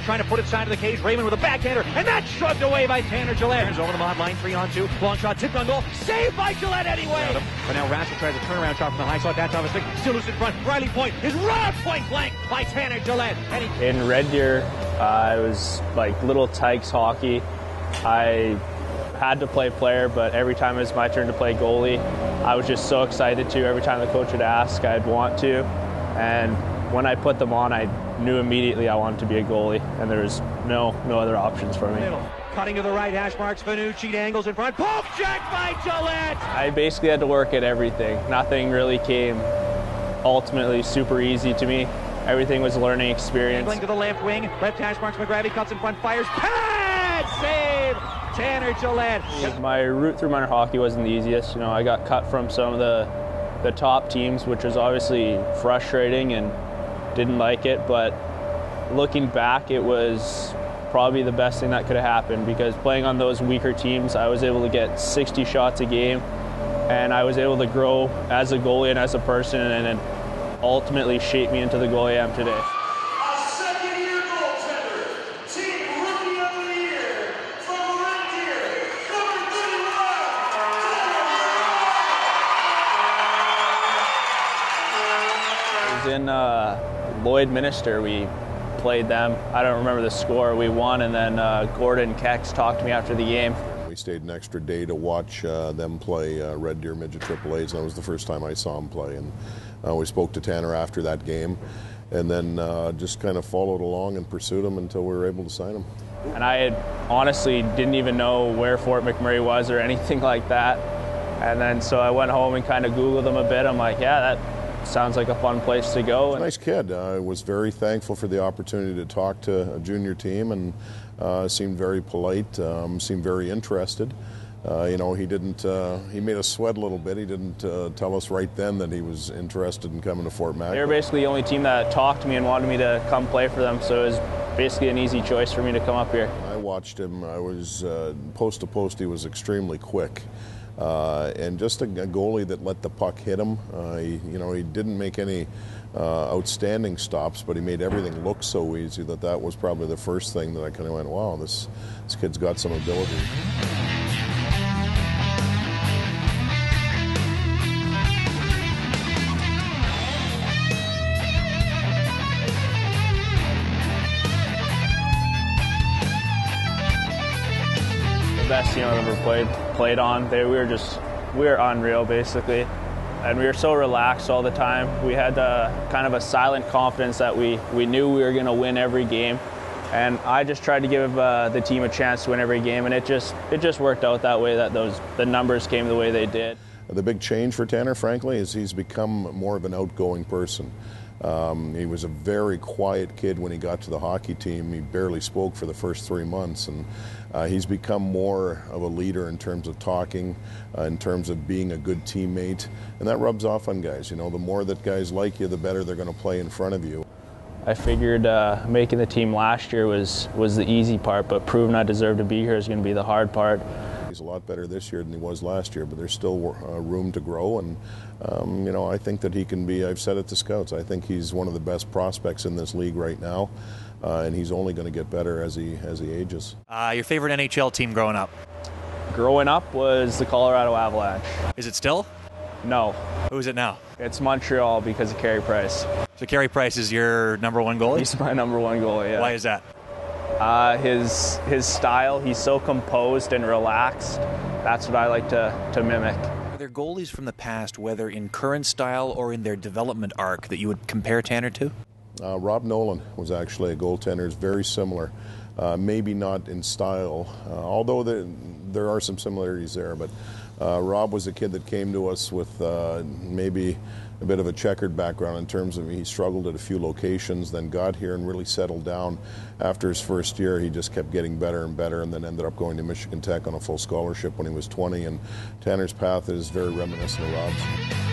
trying to put it side of the cage. Raymond with a backhander, and that's shoved away by Tanner Jaillet. Turns over the mod line, three on two. Long shot, tipped on goal. Saved by Jaillet anyway. But now Rassel tries a turnaround shot from the high slot. That's off his stick. Still loose in front. Riley Point is robbed point blank by Tanner Jaillet. And he In Red Deer, uh, it was like little tykes hockey. I had to play player, but every time it was my turn to play goalie, I was just so excited to. Every time the coach would ask, I'd want to. And when I put them on, I knew immediately I wanted to be a goalie, and there was no no other options for me. Cutting to the right, hash marks Fanucci angles in front. Poke check by Jaillet. I basically had to work at everything. Nothing really came ultimately super easy to me. Everything was a learning experience. Angling to the left wing. Left hash marks McGravy cuts in front, fires. Pad save. Tanner Jaillet. My route through minor hockey wasn't the easiest. You know, I got cut from some of the the top teams, which was obviously frustrating and didn't like it. But looking back, it was probably the best thing that could have happened because playing on those weaker teams, I was able to get 60 shots a game, and I was able to grow as a goalie and as a person, and ultimately shape me into the goalie I am today. Was in uh, Lloydminster. We played them. I don't remember the score. We won, and then uh, Gordon Kex talked to me after the game. We stayed an extra day to watch uh, them play uh, Red Deer Midget Triple A's, and that was the first time I saw them play. And uh, we spoke to Tanner after that game, and then uh, just kind of followed along and pursued him until we were able to sign him. And I had honestly didn't even know where Fort McMurray was or anything like that. And then so I went home and kind of Googled them a bit. I'm like, yeah, that sounds like a fun place to go. Nice kid. I was very thankful for the opportunity to talk to a junior team, and uh, seemed very polite. Um, seemed very interested. Uh, you know, he didn't. Uh, he made us sweat a little bit. He didn't uh, tell us right then that he was interested in coming to Fort Mac. they were basically the only team that talked to me and wanted me to come play for them. So it was basically an easy choice for me to come up here. I watched him. I was uh, post to post. He was extremely quick, uh, and just a, goalie that let the puck hit him. Uh, he, you know, he didn't make any uh, outstanding stops, but he made everything look so easy that that was probably the first thing that I kind of went, "Wow, this this kid's got some ability." Team I've ever played played on. They we were just we were unreal basically, and we were so relaxed all the time. We had uh, kind of a silent confidence that we we knew we were going to win every game, and I just tried to give uh, the team a chance to win every game, and it just it just worked out that way. That those the numbers came the way they did. The big change for Tanner, frankly, is he's become more of an outgoing person. Um, he was a very quiet kid when he got to the hockey team. He barely spoke for the first three months, and uh, he's become more of a leader in terms of talking, uh, in terms of being a good teammate, and that rubs off on guys. You know, the more that guys like you, the better they're going to play in front of you. I figured uh, making the team last year was was the easy part, but proving I deserve to be here is going to be the hard part. He's a lot better this year than he was last year, but there's still uh, room to grow. And, um, you know, I think that he can be, I've said it to scouts, I think he's one of the best prospects in this league right now. Uh, and he's only going to get better as he, as he ages. Uh, your favorite NHL team growing up? Growing up was the Colorado Avalanche. Is it still? No, Who is it now? it's Montreal because of Carey Price. So Carey Price is your number one goalie. He's my number one goalie. Yeah. Why is that? Uh, his his style. He's so composed and relaxed. That's what I like to to mimic. Are there goalies from the past, whether in current style or in their development arc, that you would compare Tanner to? Uh, Rob Nolan was actually a goaltender, is very similar. Uh, maybe not in style, uh, although there, there are some similarities there. But uh, Rob was a kid that came to us with uh, maybe a bit of a checkered background in terms of he struggled at a few locations, then got here and really settled down. After his first year, he just kept getting better and better, and then ended up going to Michigan Tech on a full scholarship when he was 20. And Tanner's path is very reminiscent of Rob's.